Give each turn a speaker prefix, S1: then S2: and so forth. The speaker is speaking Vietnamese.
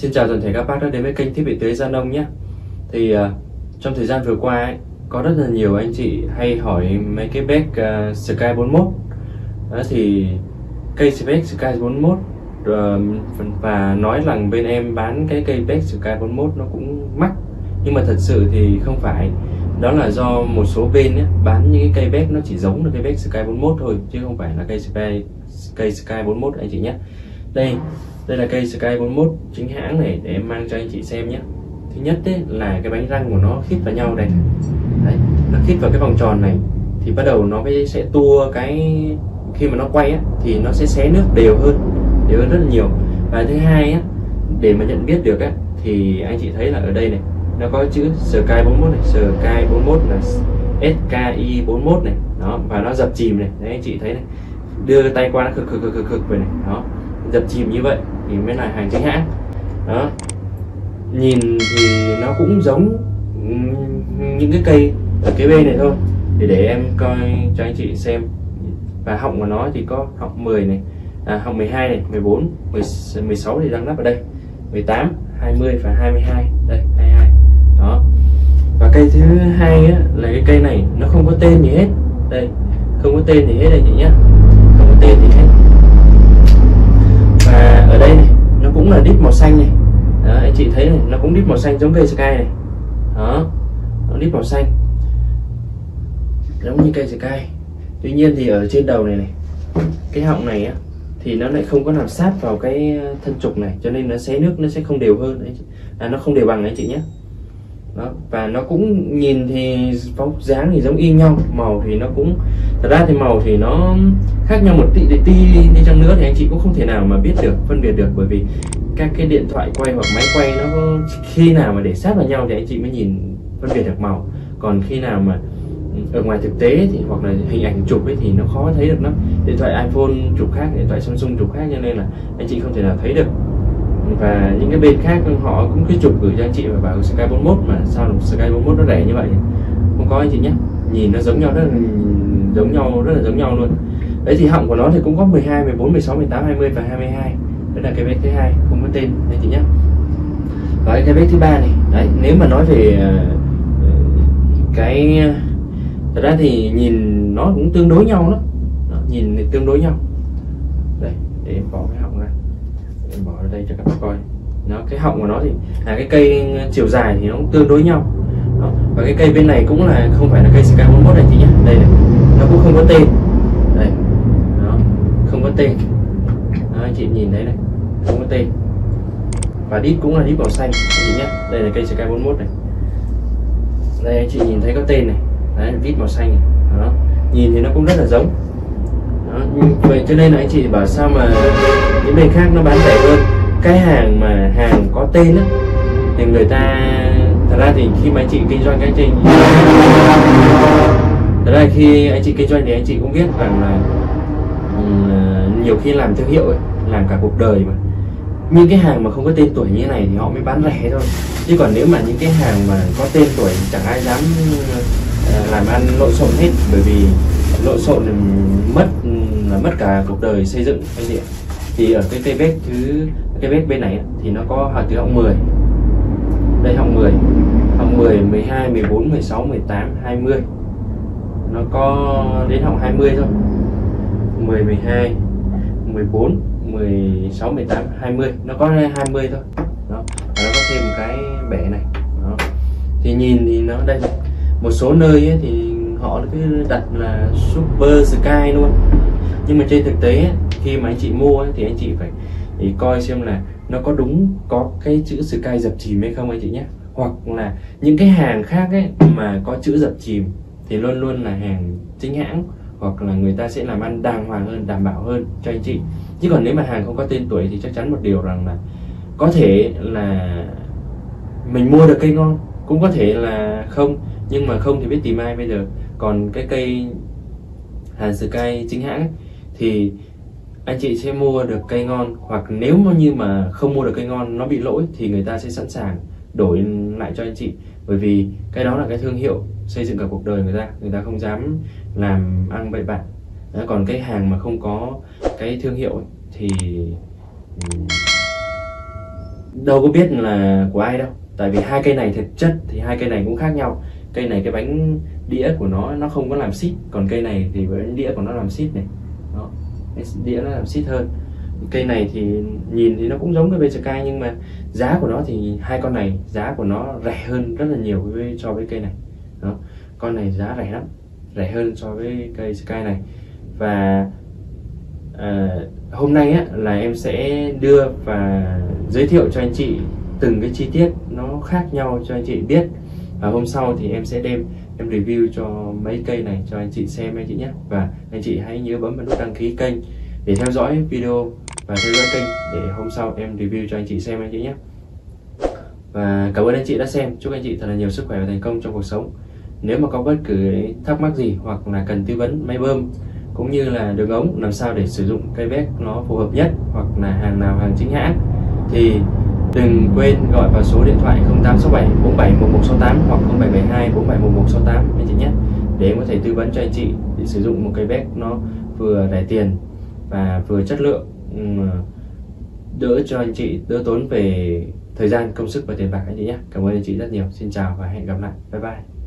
S1: Xin chào toàn thể các bác đã đến với kênh thiết bị tưới Gia Nông nhé. Thì uh, trong thời gian vừa qua ấy, có rất là nhiều anh chị hay hỏi mấy cái bếp uh, Sky 41 Đó thì cây bếp Sky 41 uh, ờ, và nói rằng bên em bán cái cây bếp Sky 41 nó cũng mắc. Nhưng mà thật sự thì không phải. Đó là do một số bên ấy, bán những cái cây bếp nó chỉ giống là cây bếp Sky 41 thôi chứ không phải là cây Sky cây Sky 41 anh chị nhé đây đây là cây Sky 41 chính hãng này để em mang cho anh chị xem nhé thứ nhất đấy là cái bánh răng của nó khít vào nhau đây đấy nó khít vào cái vòng tròn này thì bắt đầu nó sẽ tua cái khi mà nó quay á, thì nó sẽ xé nước đều hơn đều hơn rất là nhiều và thứ hai á, để mà nhận biết được á, thì anh chị thấy là ở đây này nó có chữ Sky 41 này Sky 41 là SKI 41 này đó và nó dập chìm này đấy anh chị thấy này đưa tay qua nó cực cực cực cực cực về này đó dập chìm như vậy thì mới là hàng chính hãng. Đó. Nhìn thì nó cũng giống những cái cây ở cái bên này thôi. Thì để em coi cho anh chị xem. Và họng của nó thì có họng 10 này à, họng 12 này 14 16 thì đang lắp ở đây. 18 20 và 22 đây 22 đó. Và cây thứ hai á, là cái cây này nó không có tên gì hết. Đây không có tên gì hết đây chị nhé không có tên gì hết ở đây này nó cũng là đít màu xanh này. Đó, anh chị thấy này nó cũng đít màu xanh giống cây sky này. Đó nó đít màu xanh. Giống như cây sky. Tuy nhiên thì ở trên đầu này này cái họng này á thì nó lại không có nằm sát vào cái thân trục này cho nên nó xé nước nó sẽ không đều hơn đấy à, nó không đều bằng đấy chị nhé đó, và nó cũng nhìn thì vóc dáng thì giống y nhau, màu thì nó cũng, thật ra thì màu thì nó khác nhau một tí tí đi chăng nữa thì anh chị cũng không thể nào mà biết được, phân biệt được bởi vì các cái điện thoại quay hoặc máy quay nó khi nào mà để sát vào nhau thì anh chị mới nhìn, phân biệt được màu. Còn khi nào mà ở ngoài thực tế thì hoặc là hình ảnh chụp ấy thì nó khó thấy được lắm. Điện thoại iPhone chụp khác, điện thoại Samsung chụp khác, cho nên là anh chị không thể nào thấy được và những cái bên khác họ cũng cứ chụp gửi cho anh chị và bảo Sky 41 mà sao là Sky 41 nó rẻ như vậy? Không có anh chị nhé. Nhìn nó giống nhau rất là giống nhau rất là giống nhau luôn. Đấy thì họng của nó thì cũng có 12 14 16 18 20 và 22 đây là cái bếp thứ hai không có tên anh chị nhé. Và cái bếp thứ ba này đấy nếu mà nói về ờ, cái thật ra thì nhìn nó cũng tương đối nhau đó, đó nhìn thì tương đối nhau. Đây để em bỏ cái họng mình bỏ ở đây cho các bạn coi. Nó cái họng của nó thì là cái cây chiều dài thì nó cũng tương đối nhau. Đó. và cái cây bên này cũng là không phải là cây Sky 41 này chị nhé đây này nó cũng không có tên. Đây đó không có tên. Đó, anh chị nhìn thấy này không có tên. Và đít cũng là đít màu xanh chị nhé đây là cây Sky 41 này. Đây anh chị nhìn thấy có tên này. Đấy vít màu xanh này. đó nhìn thì nó cũng rất là giống đó. vậy cho nên là anh chị bảo sao mà những bên khác nó bán rẻ hơn. Cái hàng mà hàng có tên á thì người ta thật ra thì khi mà anh chị kinh doanh cái trình thật ra khi anh chị kinh doanh thì anh chị cũng biết rằng là um, nhiều khi làm thương hiệu ấy, làm cả cuộc đời mà. Những cái hàng mà không có tên tuổi như này thì họ mới bán rẻ thôi. Chứ còn nếu mà những cái hàng mà có tên tuổi chẳng ai dám ờ, làm ăn lộn xộn hết bởi vì lộn xộn mất là mất cả cuộc đời xây dựng anh chị thì ở cái cây bếp thứ cái bếp bên này thì nó có hạt từ họng 10 đây họng 10 họng 10 12 14 16 18 20 nó có đến họng 20 thôi. 10 12 14 16 18 20 nó có 20 thôi. Đó. Và nó có thêm một cái bẻ này. Đó. thì nhìn thì nó đây. Một số nơi ấy, thì họ cứ đặt là super sky luôn. Nhưng mà trên thực tế khi mà anh chị mua thì anh chị phải, thì coi xem là nó có đúng có cái chữ sky dập chìm hay không anh chị nhé. Hoặc là những cái hàng khác ấy mà có chữ dập chìm thì luôn luôn là hàng chính hãng, hoặc là người ta sẽ làm ăn đàng hoàng hơn, đảm bảo hơn cho anh chị. Chứ còn nếu mà hàng không có tên tuổi thì chắc chắn một điều rằng là có thể là mình mua được cây ngon, cũng có thể là không. Nhưng mà không thì biết tìm ai bây giờ còn cái cây hàn sky chính hãng thì anh chị sẽ mua được cây ngon hoặc nếu như mà không mua được cây ngon nó bị lỗi thì người ta sẽ sẵn sàng đổi lại cho anh chị. Bởi vì cái đó là cái thương hiệu xây dựng cả cuộc đời người ta người ta không dám làm ăn bậy bạn đó, còn cái hàng mà không có cái thương hiệu ấy, thì đâu có biết là của ai đâu. Tại vì hai cây này thực chất thì hai cây này cũng khác nhau cây này cái bánh đĩa của nó nó không có làm xít. Còn cây này thì bánh đĩa của nó làm xít này. Đó. Đĩa nó làm xít hơn. Cây này thì nhìn thì nó cũng giống cái Sky nhưng mà giá của nó thì hai con này giá của nó rẻ hơn rất là nhiều với so với cây này. Đó. Con này giá rẻ lắm rẻ hơn so với cây Sky này. Và à, hôm nay á, là em sẽ đưa và giới thiệu cho anh chị từng cái chi tiết nó khác nhau cho anh chị biết và hôm sau thì em sẽ đem, em review cho mấy cây này, cho anh chị xem, anh chị nhé. Và anh chị hãy nhớ bấm vào nút đăng ký kênh để theo dõi video và theo dõi kênh để hôm sau em review cho anh chị xem, anh chị nhé. Và cảm ơn anh chị đã xem. Chúc anh chị thật là nhiều sức khỏe và thành công trong cuộc sống. Nếu mà có bất cứ thắc mắc gì hoặc là cần tư vấn, máy bơm, cũng như là đường ống làm sao để sử dụng cây vét nó phù hợp nhất hoặc là hàng nào, hàng chính hãng, thì đừng quên gọi vào số điện thoại 0867 47 1168 hoặc 0772 47 1168 anh chị nhé, để em có thể tư vấn cho anh chị để sử dụng một cây bếp nó vừa rẻ tiền và vừa chất lượng ừ, đỡ cho anh chị, đỡ tốn về thời gian, công sức và tiền bạc anh chị nhé. Cảm ơn anh chị rất nhiều. Xin chào và hẹn gặp lại. Bye bye.